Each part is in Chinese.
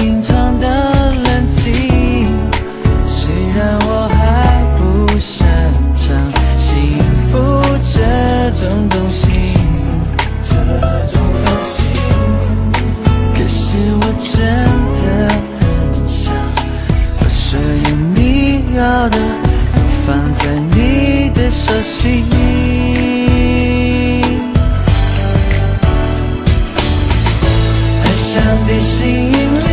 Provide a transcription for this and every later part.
隐藏的冷静。虽然我还不擅长幸福这种东西，这种东西，可是我真的很想把所有你要的都放在你的手心。爱上地心引力。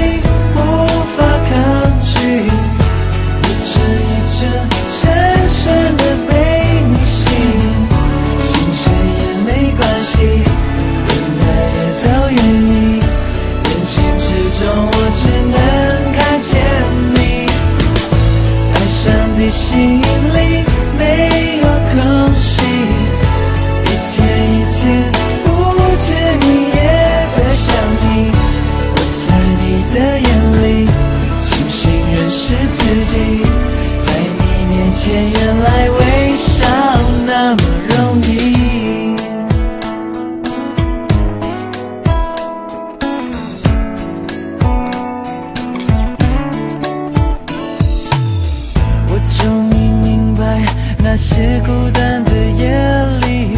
自己在你面前原来微笑那么容易。我终于明白那些孤单的夜里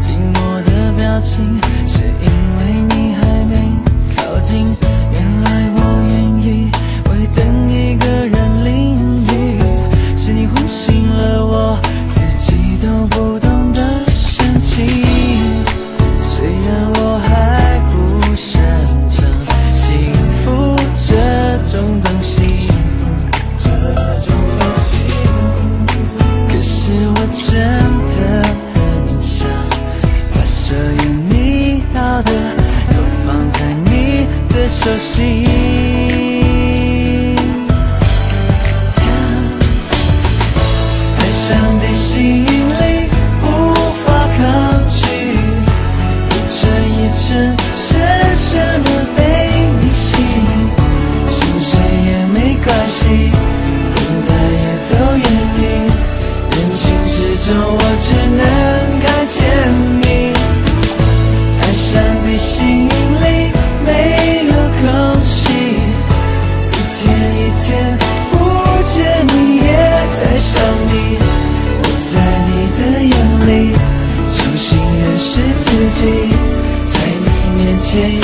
寂寞的表情是因为你 so seen. The sound is seen. 天不见你也在想你。我在你的眼里重新认识自己在你面前